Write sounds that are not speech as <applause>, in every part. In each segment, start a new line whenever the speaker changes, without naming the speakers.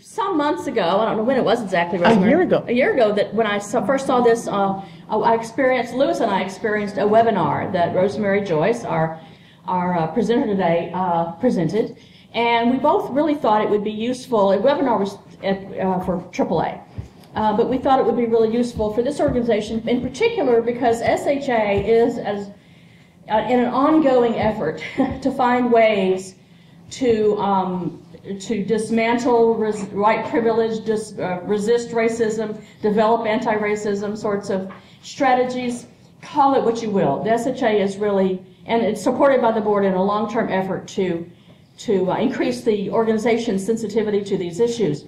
some months ago, I don't know when it was exactly, Rosemary.
year ago.
A year ago, that when I saw, first saw this, uh, I experienced, Lewis and I experienced a webinar that Rosemary Joyce, our, our uh, presenter today, uh, presented. And we both really thought it would be useful. A webinar was at, uh, for AAA. Uh, but we thought it would be really useful for this organization in particular because SHA is as uh, in an ongoing effort <laughs> to find ways to um, to dismantle res- white privilege, dis- uh, resist racism, develop anti-racism sorts of strategies. Call it what you will. The SHA is really, and it's supported by the board in a long-term effort to to uh, increase the organization's sensitivity to these issues.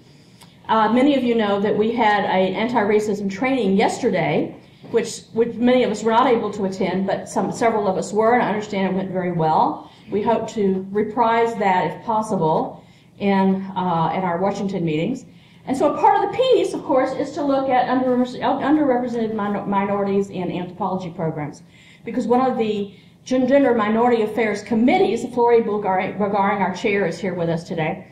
Uh, many of you know that we had an anti-racism training yesterday, which, which many of us were not able to attend, but some several of us were, and I understand it went very well. We hope to reprise that if possible in, uh, in our Washington meetings. And so a part of the piece, of course, is to look at under, underrepresented min- minorities in anthropology programs. Because one of the Gender Minority Affairs committees, Flori Bugarin, our chair, is here with us today.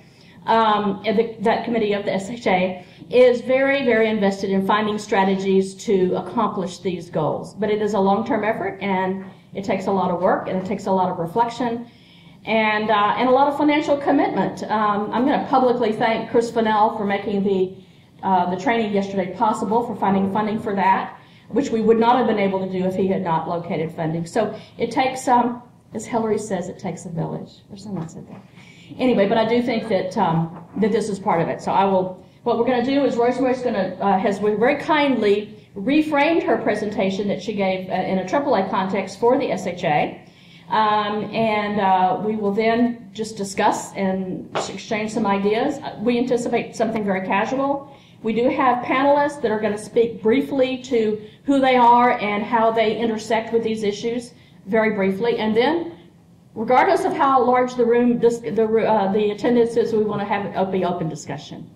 Um, the, that committee of the SHA is very, very invested in finding strategies to accomplish these goals. But it is a long-term effort, and it takes a lot of work, and it takes a lot of reflection, and, uh, and a lot of financial commitment. Um, I'm going to publicly thank Chris Fennell for making the, uh, the training yesterday possible, for finding funding for that which we would not have been able to do if he had not located funding. So it takes, um, as Hillary says, it takes a village, or someone said that. Anyway, but I do think that um, that this is part of it. So I will. What we're going to do is Rosemary's going to uh, has very kindly reframed her presentation that she gave uh, in a AAA context for the SHA. Um, and uh, we will then just discuss and exchange some ideas. We anticipate something very casual. We do have panelists that are going to speak briefly to who they are and how they intersect with these issues, very briefly. And then, regardless of how large the room, the, uh, the attendance is, we want to have it be open discussion.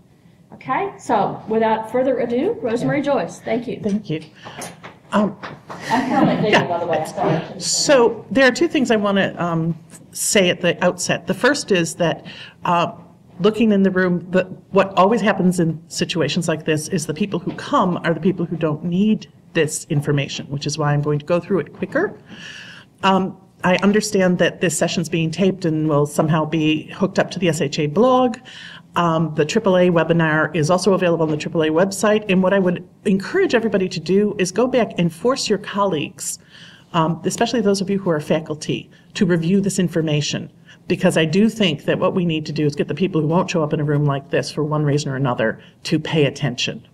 Okay? So, without further ado, Rosemary yeah. Joyce, thank you.
Thank you.
Um, I'm yeah. by the way.
So, there are two things I want to um, say at the outset. The first is that uh, looking in the room, the, what always happens in situations like this is the people who come are the people who don't need this information, which is why I'm going to go through it quicker. Um, I understand that this session's being taped and will somehow be hooked up to the SHA blog. Um, the AAA webinar is also available on the AAA website. And what I would encourage everybody to do is go back and force your colleagues, um, especially those of you who are faculty, to review this information because I do think that what we need to do is get the people who won't show up in a room like this for one reason or another to pay attention.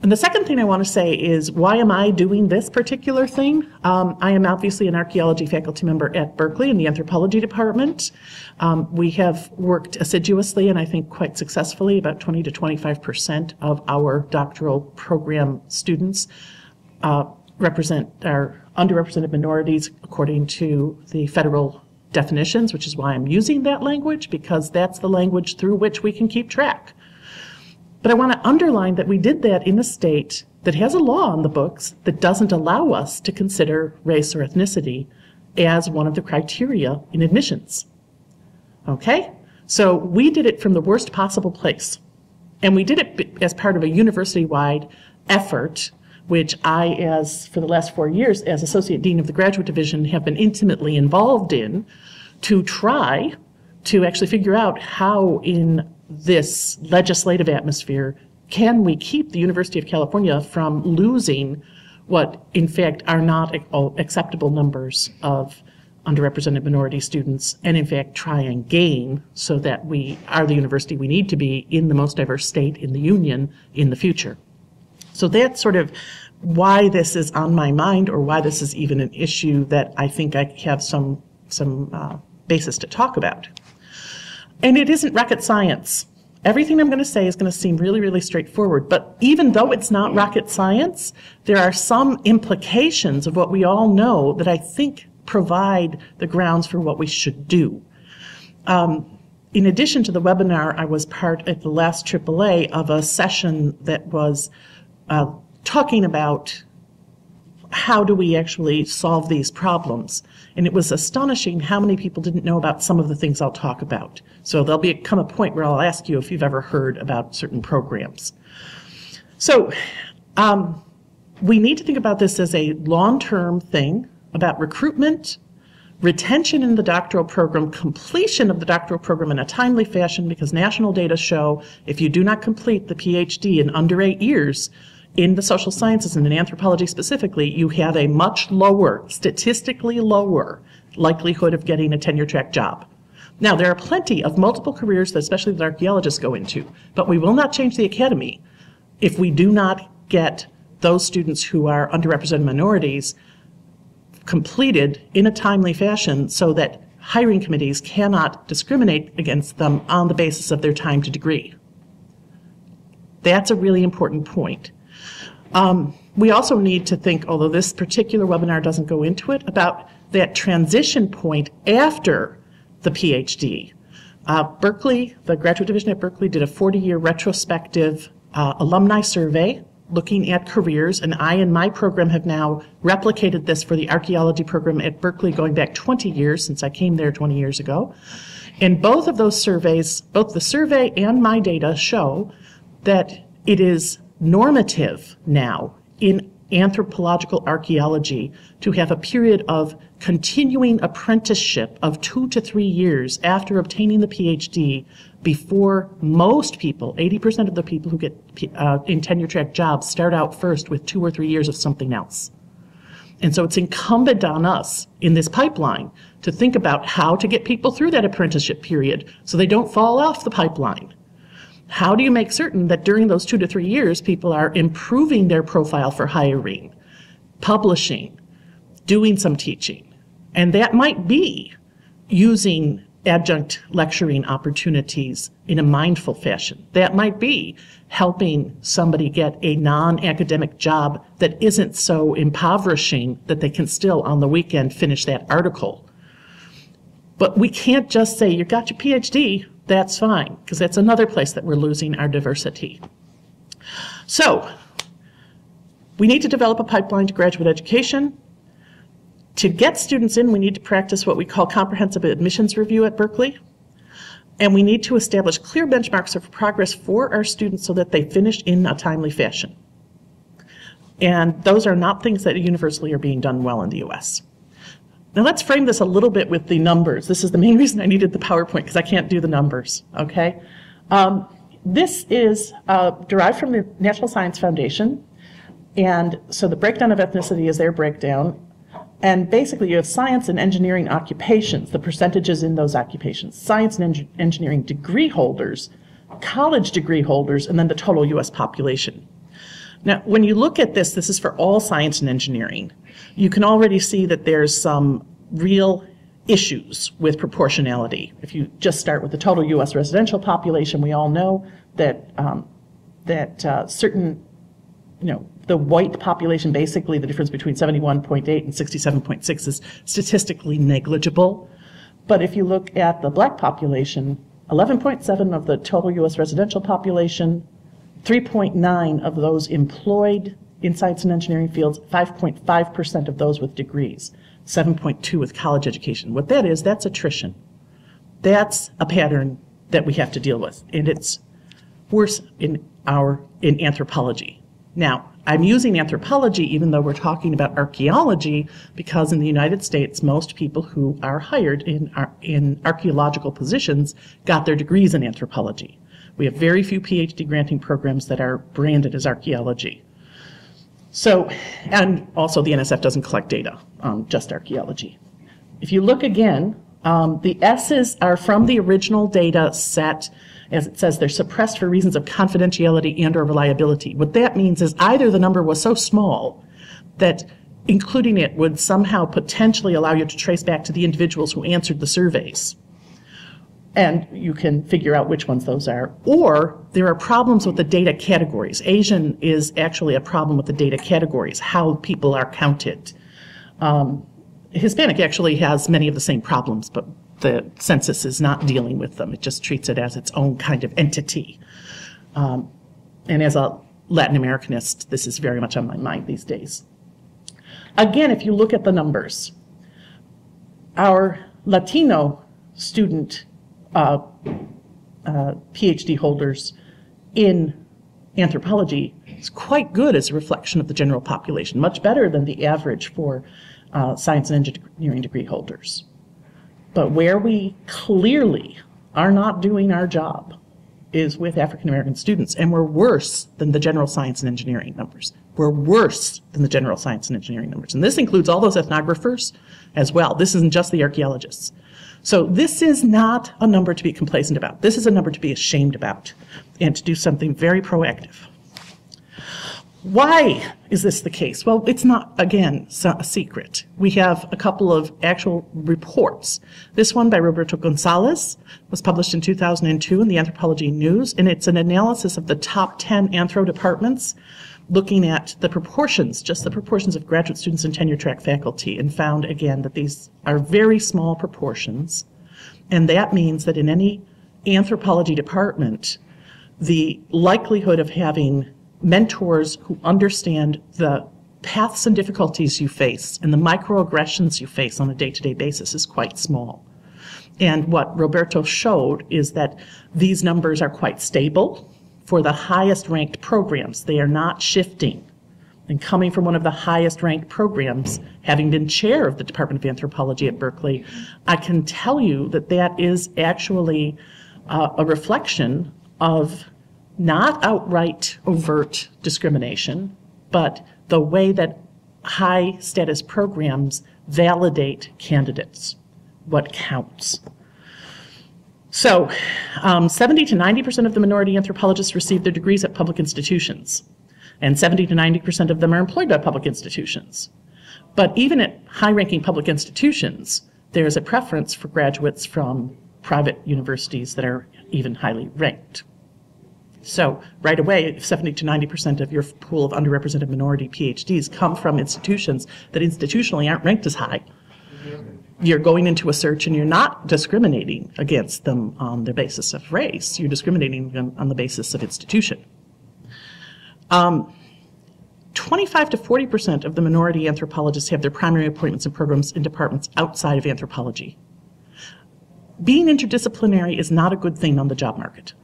And the second thing I want to say is why am I doing this particular thing? Um, I am obviously an archaeology faculty member at Berkeley in the anthropology department. Um, we have worked assiduously and I think quite successfully, about 20 to 25 percent of our doctoral program students uh, represent our underrepresented minorities according to the federal definitions, which is why I'm using that language, because that's the language through which we can keep track. But I want to underline that we did that in a state that has a law on the books that doesn't allow us to consider race or ethnicity as one of the criteria in admissions. Okay? So we did it from the worst possible place. And we did it as part of a university wide effort which I, as for the last four years, as Associate Dean of the Graduate Division, have been intimately involved in to try to actually figure out how, in this legislative atmosphere, can we keep the University of California from losing what, in fact, are not acceptable numbers of underrepresented minority students, and in fact, try and gain so that we are the university we need to be in the most diverse state in the union in the future. So that's sort of why this is on my mind or why this is even an issue that I think I have some, some uh, basis to talk about. And it isn't rocket science. Everything I'm going to say is going to seem really, really straightforward. But even though it's not rocket science, there are some implications of what we all know that I think provide the grounds for what we should do. Um, in addition to the webinar, I was part at the last AAA of a session that was uh, talking about how do we actually solve these problems. And it was astonishing how many people didn't know about some of the things I'll talk about. So there'll become a point where I'll ask you if you've ever heard about certain programs. So um, we need to think about this as a long-term thing about recruitment, retention in the doctoral program, completion of the doctoral program in a timely fashion, because national data show if you do not complete the PhD in under eight years in the social sciences and in anthropology specifically, you have a much lower, statistically lower likelihood of getting a tenure track job. Now, there are plenty of multiple careers that especially that archaeologists go into, but we will not change the academy if we do not get those students who are underrepresented minorities completed in a timely fashion so that hiring committees cannot discriminate against them on the basis of their time to degree. That's a really important point. Um, we also need to think, although this particular webinar doesn't go into it, about that transition point after the PhD. Uh, Berkeley, the graduate division at Berkeley, did a 40 year retrospective uh, alumni survey looking at careers, and I and my program have now replicated this for the archaeology program at Berkeley going back 20 years since I came there 20 years ago. And both of those surveys, both the survey and my data show that it is normative now in anthropological archaeology to have a period of continuing apprenticeship of two to three years after obtaining the PhD before most people, 80% of the people who get uh, in tenure track jobs start out first with two or three years of something else. And so it's incumbent on us in this pipeline to think about how to get people through that apprenticeship period so they don't fall off the pipeline. How do you make certain that during those two to three years, people are improving their profile for hiring, publishing, doing some teaching? And that might be using adjunct lecturing opportunities in a mindful fashion. That might be helping somebody get a non academic job that isn't so impoverishing that they can still, on the weekend, finish that article. But we can't just say, you got your PhD, that's fine, because that's another place that we're losing our diversity. So, we need to develop a pipeline to graduate education. To get students in, we need to practice what we call comprehensive admissions review at Berkeley. And we need to establish clear benchmarks of progress for our students so that they finish in a timely fashion. And those are not things that universally are being done well in the US. Now let's frame this a little bit with the numbers. This is the main <laughs> reason I needed the PowerPoint because I can't do the numbers, okay? Um, this is uh, derived from the National Science Foundation. And so the breakdown of ethnicity is their breakdown. And basically, you have science and engineering occupations, the percentages in those occupations, science and en engineering degree holders, college degree holders, and then the total U.S. population. Now, when you look at this, this is for all science and engineering. You can already see that there's some real issues with proportionality. If you just start with the total U.S. residential population, we all know that um, that uh, certain, you know, the white population, basically the difference between 71.8 and 67.6 is statistically negligible. But if you look at the black population, 11.7 of the total U.S. residential population, 3.9 of those employed in science and engineering fields, 5.5% of those with degrees, 7.2 with college education. What that is, that's attrition. That's a pattern that we have to deal with, and it's worse in our in anthropology. Now, I'm using anthropology even though we're talking about archaeology because in the United States, most people who are hired in, in archaeological positions got their degrees in anthropology. We have very few PhD granting programs that are branded as archaeology. So, and also the NSF doesn't collect data on just archaeology. If you look again, um, the S's are from the original data set as it says, they're suppressed for reasons of confidentiality and or reliability. What that means is either the number was so small that including it would somehow potentially allow you to trace back to the individuals who answered the surveys. And you can figure out which ones those are. Or there are problems with the data categories. Asian is actually a problem with the data categories, how people are counted. Um, Hispanic actually has many of the same problems, but the census is not dealing with them. It just treats it as its own kind of entity. Um, and as a Latin Americanist, this is very much on my mind these days. Again, if you look at the numbers, our Latino student uh, uh, PhD holders in anthropology is quite good as a reflection of the general population, much better than the average for uh, science and engineering degree holders. But where we clearly are not doing our job is with African American students, and we're worse than the general science and engineering numbers. We're worse than the general science and engineering numbers. And this includes all those ethnographers as well. This isn't just the archaeologists. So this is not a number to be complacent about. This is a number to be ashamed about and to do something very proactive. Why is this the case? Well, it's not, again, a secret. We have a couple of actual reports. This one by Roberto Gonzalez was published in 2002 in the Anthropology News, and it's an analysis of the top 10 anthro departments looking at the proportions, just the proportions of graduate students and tenure track faculty, and found again that these are very small proportions. And that means that in any anthropology department, the likelihood of having mentors who understand the paths and difficulties you face and the microaggressions you face on a day to day basis is quite small. And what Roberto showed is that these numbers are quite stable for the highest ranked programs. They are not shifting. And coming from one of the highest ranked programs, having been chair of the Department of Anthropology at Berkeley, I can tell you that that is actually uh, a reflection of not outright overt discrimination, but the way that high status programs validate candidates, what counts. So, um, 70 to 90% of the minority anthropologists receive their degrees at public institutions, and 70 to 90% of them are employed by public institutions. But even at high ranking public institutions, there's a preference for graduates from private universities that are even highly ranked. So right away, if 70 to 90% of your pool of underrepresented minority PhDs come from institutions that institutionally aren't ranked as high, you're going into a search and you're not discriminating against them on the basis of race. You're discriminating them on the basis of institution. Um, 25 to 40% of the minority anthropologists have their primary appointments and programs in departments outside of anthropology. Being interdisciplinary is not a good thing on the job market.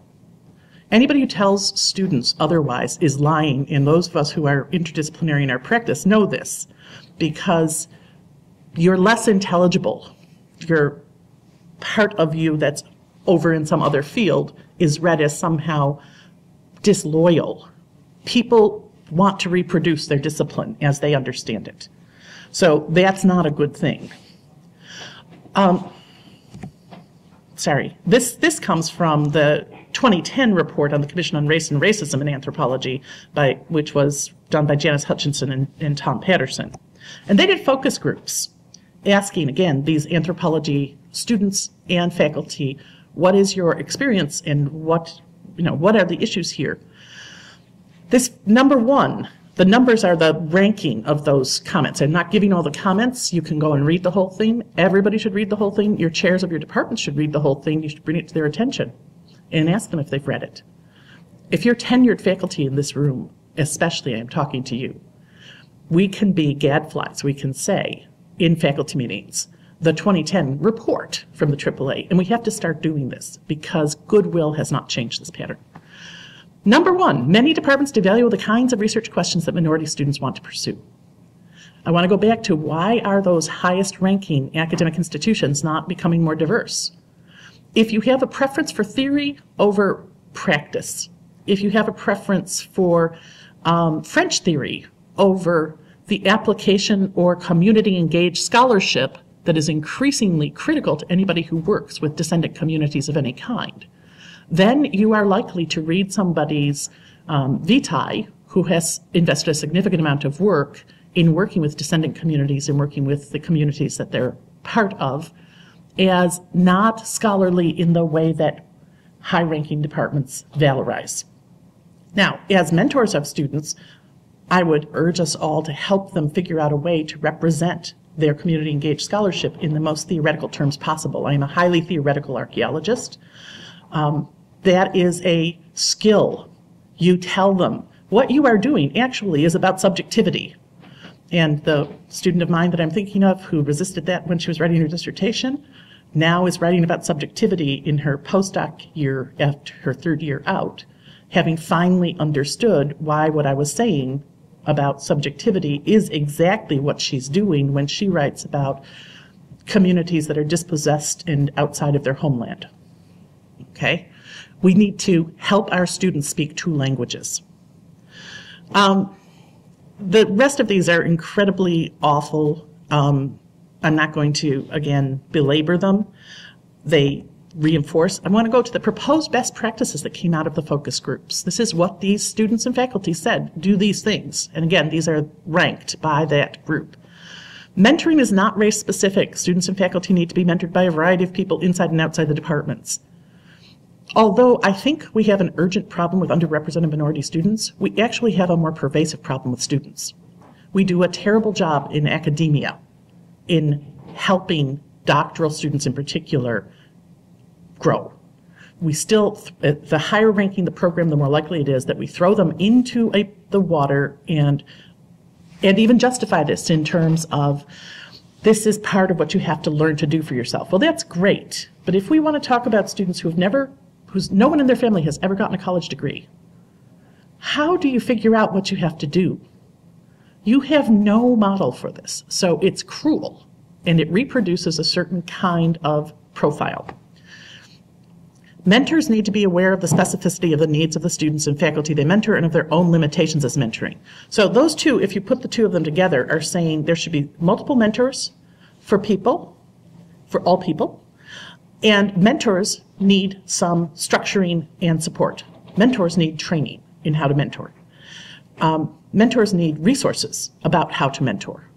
Anybody who tells students otherwise is lying, and those of us who are interdisciplinary in our practice know this because you're less intelligible. Your part of you that's over in some other field is read as somehow disloyal. People want to reproduce their discipline as they understand it. So that's not a good thing. Um, sorry, this, this comes from the 2010 report on the Commission on Race and Racism in Anthropology, by, which was done by Janis Hutchinson and, and Tom Patterson. And they did focus groups asking, again, these anthropology students and faculty, what is your experience and what, you know, what are the issues here? This number one, the numbers are the ranking of those comments. I'm not giving all the comments. You can go and read the whole thing. Everybody should read the whole thing. Your chairs of your departments should read the whole thing. You should bring it to their attention and ask them if they've read it. If you're tenured faculty in this room, especially I'm talking to you, we can be gadflies. We can say in faculty meetings, the 2010 report from the AAA, and we have to start doing this because goodwill has not changed this pattern. Number one, many departments devalue the kinds of research questions that minority students want to pursue. I want to go back to why are those highest ranking academic institutions not becoming more diverse? if you have a preference for theory over practice, if you have a preference for um, French theory over the application or community engaged scholarship that is increasingly critical to anybody who works with descendant communities of any kind, then you are likely to read somebody's um, vitae who has invested a significant amount of work in working with descendant communities and working with the communities that they're part of as not scholarly in the way that high ranking departments valorize. Now, as mentors of students, I would urge us all to help them figure out a way to represent their community engaged scholarship in the most theoretical terms possible. I am a highly theoretical archaeologist. Um, that is a skill. You tell them what you are doing actually is about subjectivity. And the student of mine that I'm thinking of who resisted that when she was writing her dissertation now is writing about subjectivity in her postdoc year after her third year out, having finally understood why what I was saying about subjectivity is exactly what she's doing when she writes about communities that are dispossessed and outside of their homeland. Okay? We need to help our students speak two languages. Um, the rest of these are incredibly awful. Um, I'm not going to, again, belabor them. They reinforce. I want to go to the proposed best practices that came out of the focus groups. This is what these students and faculty said do these things. And again, these are ranked by that group. Mentoring is not race specific. Students and faculty need to be mentored by a variety of people inside and outside the departments. Although I think we have an urgent problem with underrepresented minority students, we actually have a more pervasive problem with students. We do a terrible job in academia in helping doctoral students in particular grow. We still, the higher ranking the program, the more likely it is that we throw them into a, the water and and even justify this in terms of this is part of what you have to learn to do for yourself. Well, that's great. But if we want to talk about students who have never, who's no one in their family has ever gotten a college degree, how do you figure out what you have to do? You have no model for this. So it's cruel and it reproduces a certain kind of profile. Mentors need to be aware of the specificity of the needs of the students and faculty they mentor and of their own limitations as mentoring. So those two, if you put the two of them together, are saying there should be multiple mentors for people, for all people, and mentors need some structuring and support. Mentors need training in how to mentor. Um, mentors need resources about how to mentor.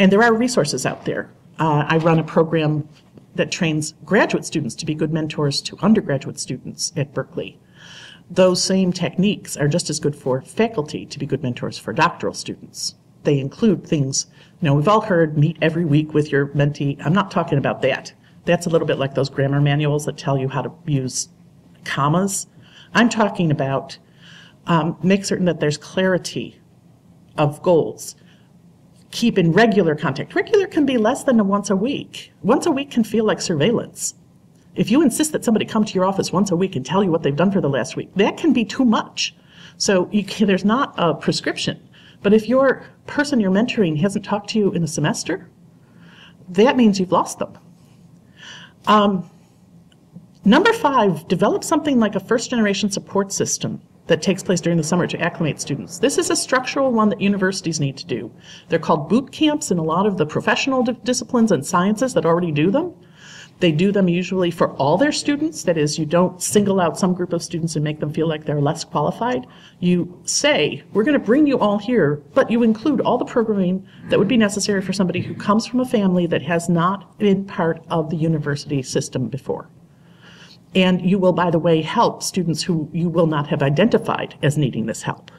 And there are resources out there. Uh, I run a program that trains graduate students to be good mentors to undergraduate students at Berkeley. Those same techniques are just as good for faculty to be good mentors for doctoral students. They include things, you know, we've all heard meet every week with your mentee. I'm not talking about that. That's a little bit like those grammar manuals that tell you how to use commas. I'm talking about um, make certain that there's clarity of goals keep in regular contact. Regular can be less than once a week. Once a week can feel like surveillance. If you insist that somebody come to your office once a week and tell you what they've done for the last week, that can be too much. So can, there's not a prescription. But if your person you're mentoring hasn't talked to you in a semester, that means you've lost them. Um, number five, develop something like a first generation support system that takes place during the summer to acclimate students. This is a structural one that universities need to do. They're called boot camps in a lot of the professional disciplines and sciences that already do them. They do them usually for all their students. That is, you don't single out some group of students and make them feel like they're less qualified. You say, we're going to bring you all here, but you include all the programming that would be necessary for somebody who comes from a family that has not been part of the university system before. And you will, by the way, help students who you will not have identified as needing this help.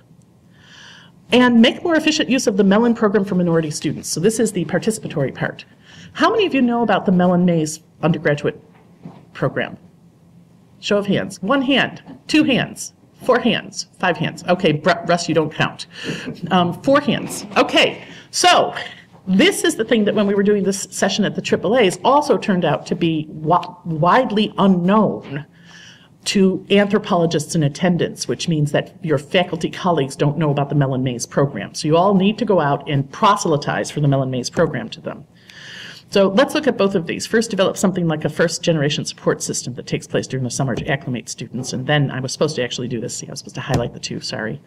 And make more efficient use of the Mellon program for minority students. So this is the participatory part. How many of you know about the Mellon Mays undergraduate program? Show of hands. One hand, two hands, four hands, five hands. Okay, Russ, you don't count. Um, four hands. Okay, so this is the thing that when we were doing this session at the AAA's also turned out to be widely unknown to anthropologists in attendance, which means that your faculty colleagues don't know about the Mellon Mays program. So you all need to go out and proselytize for the Mellon Mays program to them. So let's look at both of these. First, develop something like a first generation support system that takes place during the summer to acclimate students. And then I was supposed to actually do this. See, I was supposed to highlight the two, sorry.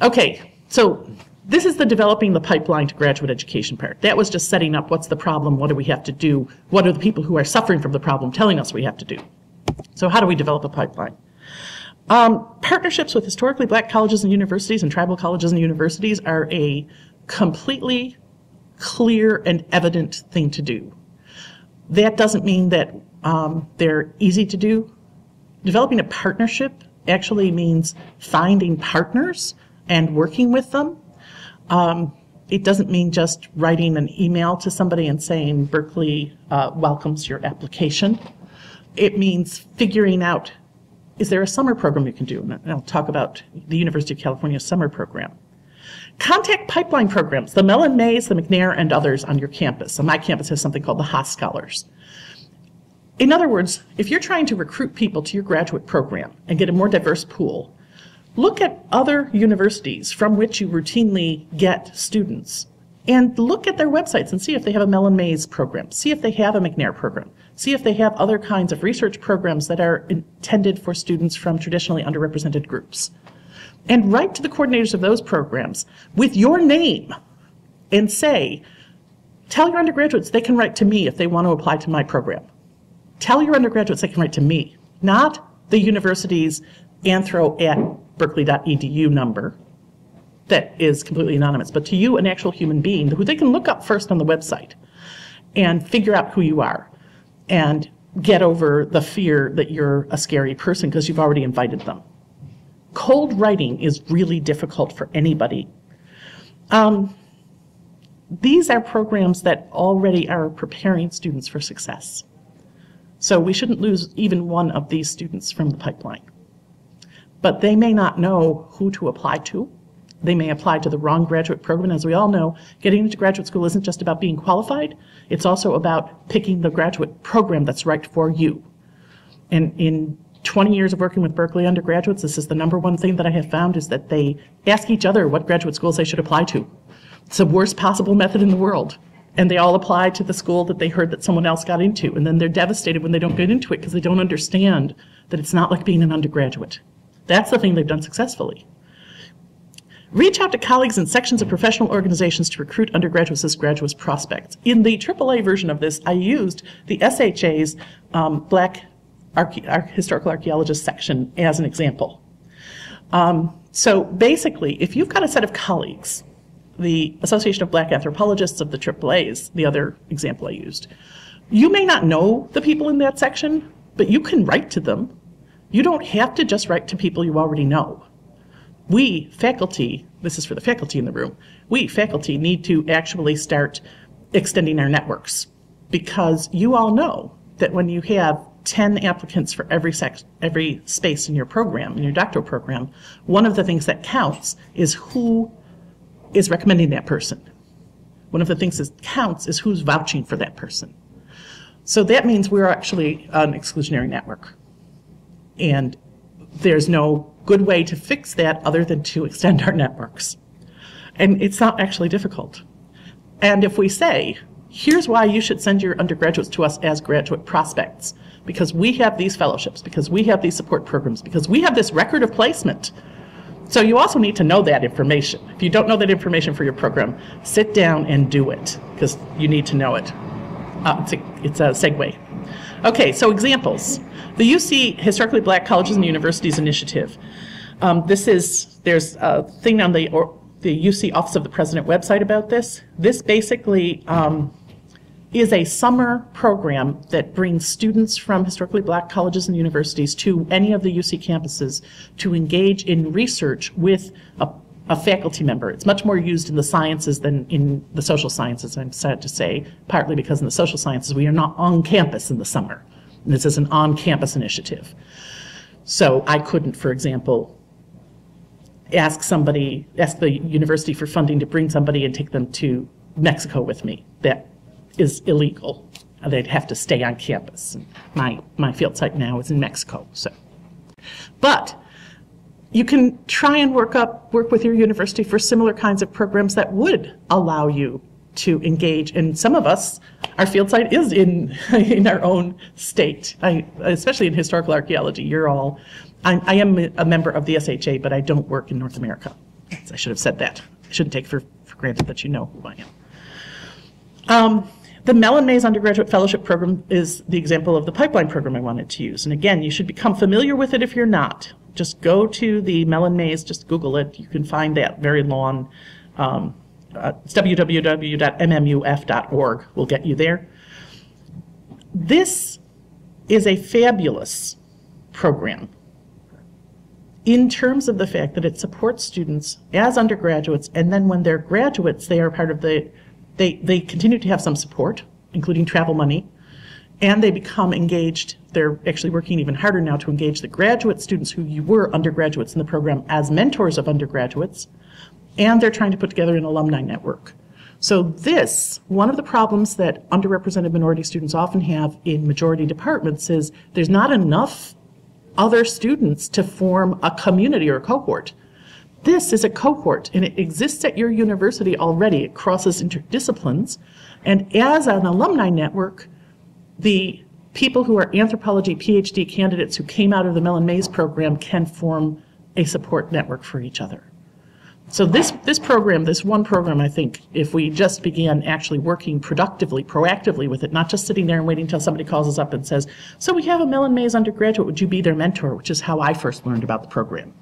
Okay, so this is the developing the pipeline to graduate education part. That was just setting up what's the problem, what do we have to do, what are the people who are suffering from the problem telling us we have to do. So how do we develop a pipeline? Um, partnerships with historically black colleges and universities and tribal colleges and universities are a completely clear and evident thing to do. That doesn't mean that um, they're easy to do. Developing a partnership actually means finding partners and working with them um, it doesn't mean just writing an email to somebody and saying Berkeley uh, welcomes your application. It means figuring out is there a summer program you can do? And I'll talk about the University of California summer program. Contact pipeline programs, the Mellon Mays, the McNair, and others on your campus. So my campus has something called the Haas Scholars. In other words, if you're trying to recruit people to your graduate program and get a more diverse pool, look at other universities from which you routinely get students and look at their websites and see if they have a Mellon Mays program, see if they have a McNair program, see if they have other kinds of research programs that are intended for students from traditionally underrepresented groups. And write to the coordinators of those programs with your name and say, tell your undergraduates they can write to me if they want to apply to my program. Tell your undergraduates they can write to me, not the university's anthro at berkeley.edu number that is completely anonymous, but to you, an actual human being who they can look up first on the website and figure out who you are and get over the fear that you're a scary person because you've already invited them. Cold writing is really difficult for anybody. Um, these are programs that already are preparing students for success. So we shouldn't lose even one of these students from the pipeline. But they may not know who to apply to they may apply to the wrong graduate program. As we all know, getting into graduate school isn't just about being qualified, it's also about picking the graduate program that's right for you. And in 20 years of working with Berkeley undergraduates, this is the number one thing that I have found is that they ask each other what graduate schools they should apply to. It's the worst possible method in the world. And they all apply to the school that they heard that someone else got into. And then they're devastated when they don't get into it because they don't understand that it's not like being an undergraduate. That's the thing they've done successfully. Reach out to colleagues in sections of professional organizations to recruit undergraduates as graduates prospects. In the AAA version of this, I used the SHA's um, Black Arche- Historical Archaeologist section as an example. Um, so basically, if you've got a set of colleagues, the Association of Black Anthropologists of the AAA's, the other example I used, you may not know the people in that section, but you can write to them. You don't have to just write to people you already know we, faculty, this is for the faculty in the room, we, faculty, need to actually start extending our networks because you all know that when you have 10 applicants for every every space in your program, in your doctoral program, one of the things that counts is who is recommending that person. One of the things that counts is who's vouching for that person. So that means we're actually an exclusionary network. And there's no good way to fix that other than to extend our networks. And it's not actually difficult. And if we say, here's why you should send your undergraduates to us as graduate prospects, because we have these fellowships, because we have these support programs, because we have this record of placement. So you also need to know that information. If you don't know that information for your program, sit down and do it, because you need to know it. Uh, it's, a, it's a segue. Okay, so examples. The UC Historically Black Colleges and Universities Initiative. Um, this is, there's a thing on the, or, the UC Office of the President website about this. This basically um, is a summer program that brings students from historically black colleges and universities to any of the UC campuses to engage in research with a, a, faculty member. It's much more used in the sciences than in the social sciences, I'm sad to say, partly because in the social sciences we are not on campus in the summer. And this is an on-campus initiative. So I couldn't, for example, ask somebody, ask the university for funding to bring somebody and take them to Mexico with me. That is illegal. They'd have to stay on campus. My, my field site now is in Mexico, so. But you can try and work up, work with your university for similar kinds of programs that would allow you to engage. And some of us, our field site is in <laughs> in our own state, I, especially in historical archaeology. You're all, I, I, am a member of the SHA, but I don't work in North America. I should have said that. I shouldn't take for, for granted that you know who I am. Um, the Mellon Mays Undergraduate Fellowship Program is the example of the pipeline program I wanted to use. And again, you should become familiar with it if you're not. Just go to the Mellon Mays, just Google it. You can find that very long um, uh, www.mmuf.org will get you there. This is a fabulous program in terms of the fact that it supports students as undergraduates, and then when they're graduates, they are part of the, they, they continue to have some support, including travel money, and they become engaged. They're actually working even harder now to engage the graduate students who were undergraduates in the program as mentors of undergraduates and they're trying to put together an alumni network. So this, one of the problems that underrepresented minority students often have in majority departments is there's not enough other students to form a community or a cohort. This is a cohort and it exists at your university already. It crosses interdisciplines. And as an alumni network, the people who are anthropology PhD candidates who came out of the Mellon Mays program can form a support network for each other. So this, this program, this one program, I think, if we just began actually working productively, proactively with it, not just sitting there and waiting until somebody calls us up and says, so we have a Mellon Mays undergraduate, would you be their mentor? Which is how I first learned about the program.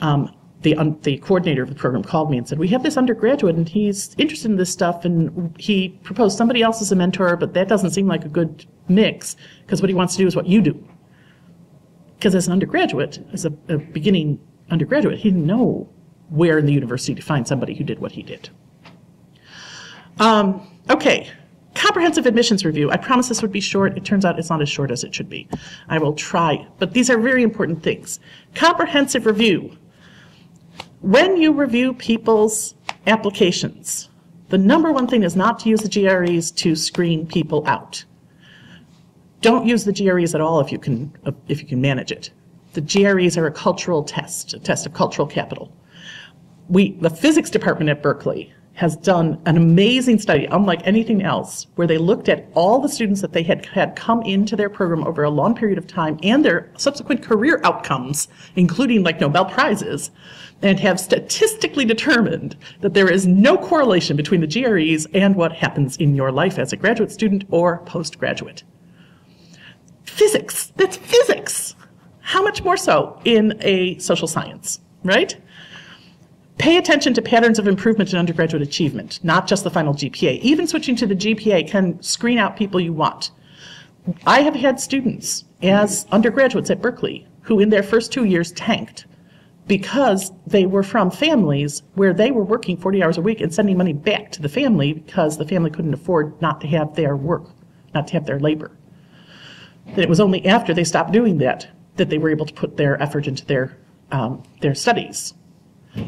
Um, the, um, the coordinator of the program called me and said, we have this undergraduate and he's interested in this stuff and he proposed somebody else as a mentor, but that doesn't seem like a good mix because what he wants to do is what you do. Because as an undergraduate, as a, a beginning undergraduate, he didn't know where in the university to find somebody who did what he did. Um, okay, comprehensive admissions review. I promise this would be short. It turns out it's not as short as it should be. I will try, but these are very important things. Comprehensive review. When you review people's applications, the number one thing is not to use the GREs to screen people out. Don't use the GREs at all if you can, if you can manage it. The GREs are a cultural test, a test of cultural capital we, the physics department at Berkeley has done an amazing study, unlike anything else, where they looked at all the students that they had had come into their program over a long period of time and their subsequent career outcomes, including like Nobel Prizes, and have statistically determined that there is no correlation between the GREs and what happens in your life as a graduate student or postgraduate. Physics, that's physics. How much more so in a social science, right? Pay attention to patterns of improvement in undergraduate achievement, not just the final GPA. Even switching to the GPA can screen out people you want. I have had students as undergraduates at Berkeley who in their first two years tanked because they were from families where they were working 40 hours a week and sending money back to the family because the family couldn't afford not to have their work, not to have their labor. And it was only after they stopped doing that that they were able to put their effort into their, um, their studies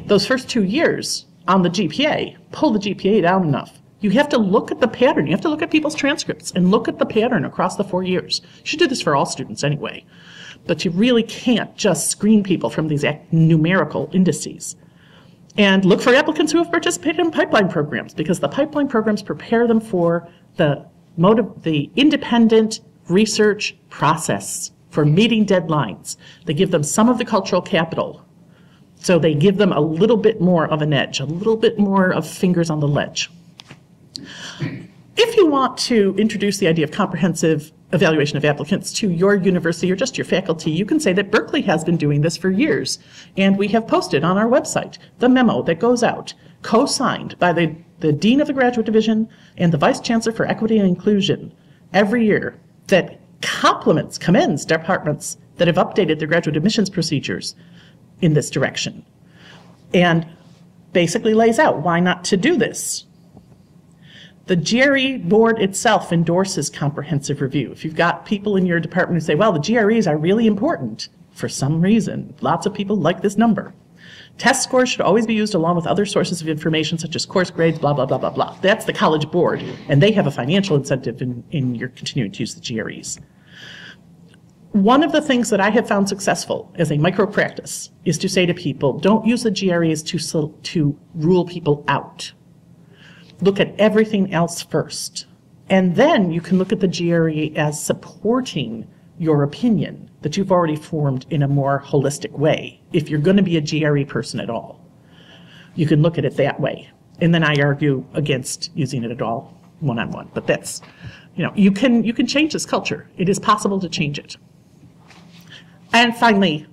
those first two years on the GPA, pull the GPA down enough. You have to look at the pattern. You have to look at people's transcripts and look at the pattern across the four years. You should do this for all students anyway. But you really can't just screen people from these numerical indices. And look for applicants who have participated in pipeline programs because the pipeline programs prepare them for the motive, the independent research process for meeting deadlines. They give them some of the cultural capital so they give them a little bit more of an edge, a little bit more of fingers on the ledge. If you want to introduce the idea of comprehensive evaluation of applicants to your university or just your faculty, you can say that Berkeley has been doing this for years. And we have posted on our website the memo that goes out, co-signed by the, the Dean of the Graduate Division and the Vice Chancellor for Equity and Inclusion every year that compliments, commends departments that have updated their graduate admissions procedures in this direction and basically lays out why not to do this. The GRE board itself endorses comprehensive review. If you've got people in your department who say, well, the GREs are really important for some reason, lots of people like this number. Test scores should always be used along with other sources of information such as course grades, blah, blah, blah, blah, blah. That's the college board, and they have a financial incentive in, in your continuing to use the GREs. One of the things that I have found successful as a micro practice is to say to people, don't use the GREs to, to rule people out. Look at everything else first. And then you can look at the GRE as supporting your opinion that you've already formed in a more holistic way, if you're going to be a GRE person at all. You can look at it that way. And then I argue against using it at all one on one. But that's, you know, you can you can change this culture. It is possible to change it. And finally,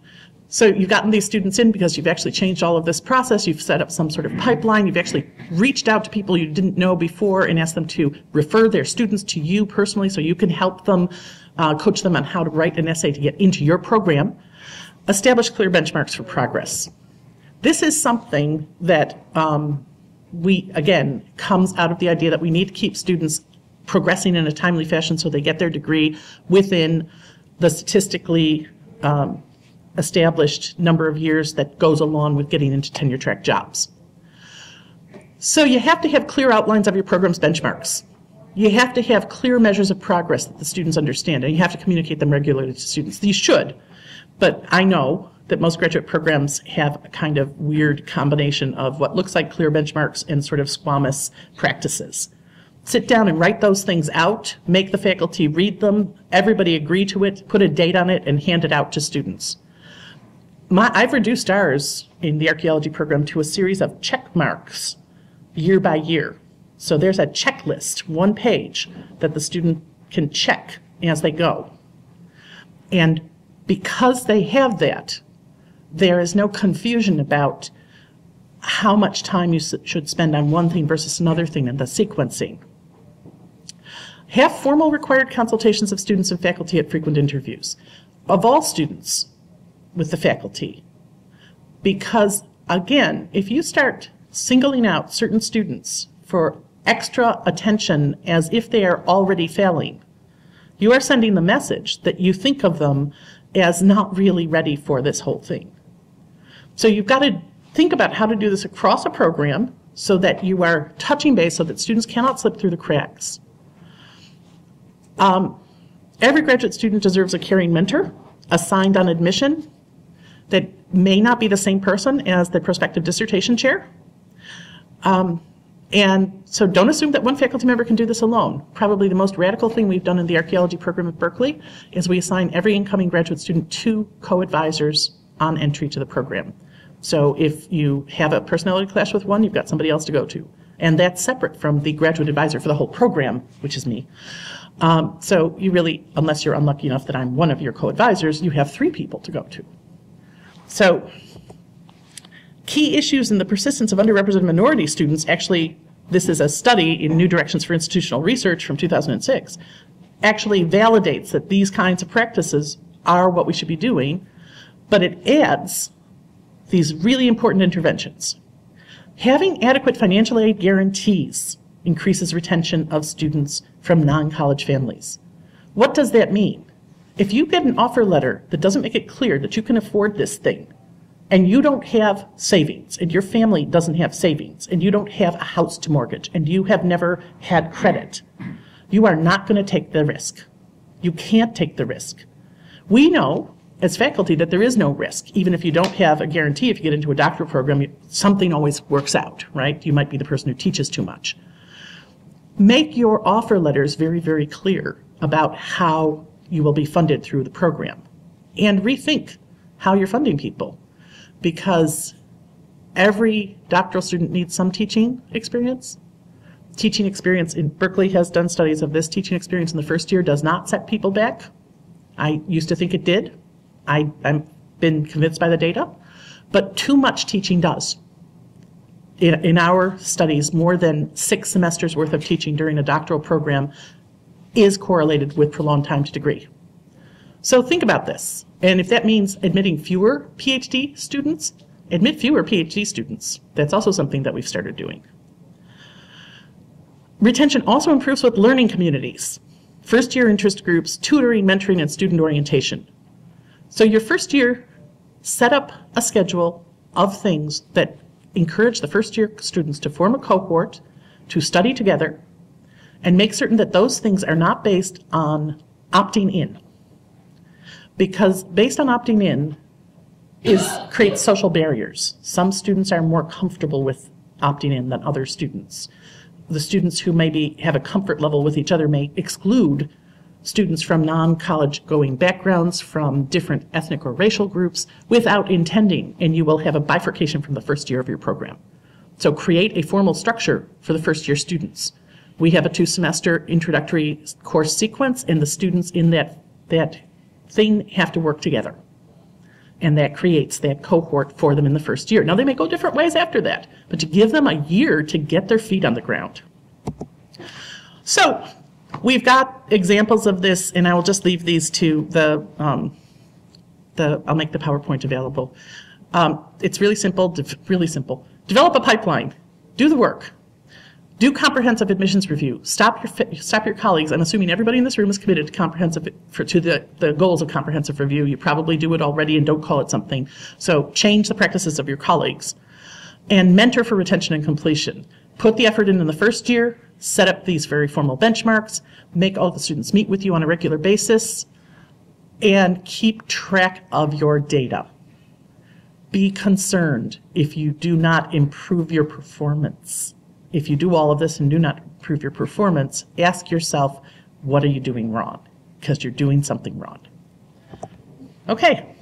so you've gotten these students in because you've actually changed all of this process. You've set up some sort of pipeline. You've actually reached out to people you didn't know before and asked them to refer their students to you personally so you can help them, uh, coach them on how to write an essay to get into your program. Establish clear benchmarks for progress. This is something that um, we, again, comes out of the idea that we need to keep students progressing in a timely fashion so they get their degree within the statistically um, established number of years that goes along with getting into tenure track jobs. So you have to have clear outlines of your program's benchmarks. You have to have clear measures of progress that the students understand, and you have to communicate them regularly to students. These should, but I know that most graduate programs have a kind of weird combination of what looks like clear benchmarks and sort of squamous practices. Sit down and write those things out, make the faculty read them, everybody agree to it, put a date on it, and hand it out to students. My, I've reduced ours in the archaeology program to a series of check marks year by year. So there's a checklist, one page, that the student can check as they go. And because they have that, there is no confusion about how much time you should spend on one thing versus another thing and the sequencing. Have formal required consultations of students and faculty at frequent interviews of all students with the faculty. Because again, if you start singling out certain students for extra attention as if they are already failing, you are sending the message that you think of them as not really ready for this whole thing. So you've got to think about how to do this across a program so that you are touching base so that students cannot slip through the cracks. Um, every graduate student deserves a caring mentor assigned on admission that may not be the same person as the prospective dissertation chair. Um, and so don't assume that one faculty member can do this alone. Probably the most radical thing we've done in the archaeology program at Berkeley is we assign every incoming graduate student two co-advisors on entry to the program. So if you have a personality clash with one, you've got somebody else to go to. And that's separate from the graduate advisor for the whole program, which is me. Um, so you really, unless you're unlucky enough that I'm one of your co-advisors, you have three people to go to. So key issues in the persistence of underrepresented minority students actually, this is a study in New Directions for Institutional Research from 2006, actually validates that these kinds of practices are what we should be doing, but it adds these really important interventions. Having adequate financial aid guarantees increases retention of students from non-college families. What does that mean? If you get an offer letter that doesn't make it clear that you can afford this thing, and you don't have savings, and your family doesn't have savings, and you don't have a house to mortgage, and you have never had credit, you are not going to take the risk. You can't take the risk. We know as faculty that there is no risk. Even if you don't have a guarantee, if you get into a doctoral program, something always works out, right? You might be the person who teaches too much. Make your offer letters very, very clear about how you will be funded through the program. And rethink how you're funding people. Because every doctoral student needs some teaching experience. Teaching experience in Berkeley has done studies of this. Teaching experience in the first year does not set people back. I used to think it did. I, I've been convinced by the data, but too much teaching does. In, in our studies, more than six semesters worth of teaching during a doctoral program is correlated with prolonged time to degree. So think about this. And if that means admitting fewer PhD students, admit fewer PhD students. That's also something that we've started doing. Retention also improves with learning communities, first year interest groups, tutoring, mentoring, and student orientation. So your first year, set up a schedule of things that encourage the first year students to form a cohort, to study together, and make certain that those things are not based on opting in. Because based on opting in is creates social barriers. Some students are more comfortable with opting in than other students. The students who maybe have a comfort level with each other may exclude students from non-college going backgrounds, from different ethnic or racial groups, without intending, and you will have a bifurcation from the first year of your program. So create a formal structure for the first year students. We have a two semester introductory course sequence and the students in that, that thing have to work together. And that creates that cohort for them in the first year. Now they may go different ways after that, but to give them a year to get their feet on the ground. So We've got examples of this, and I will just leave these to the, um, the I'll make the PowerPoint available. Um, it's really simple, really simple. Develop a pipeline. Do the work. Do comprehensive admissions review. Stop your stop your colleagues. I'm assuming everybody in this room is committed to comprehensive for, to the, the goals of comprehensive review. You probably do it already and don't call it something. So change the practices of your colleagues. And mentor for retention and completion put the effort in in the first year, set up these very formal benchmarks, make all the students meet with you on a regular basis, and keep track of your data. Be concerned if you do not improve your performance. If you do all of this and do not improve your performance, ask yourself, what are you doing wrong? Because you're doing something wrong. Okay.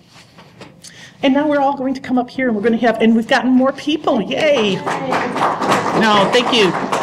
And now we're all going to come up here and we're going to have, and we've gotten more people. Yay. No, thank you.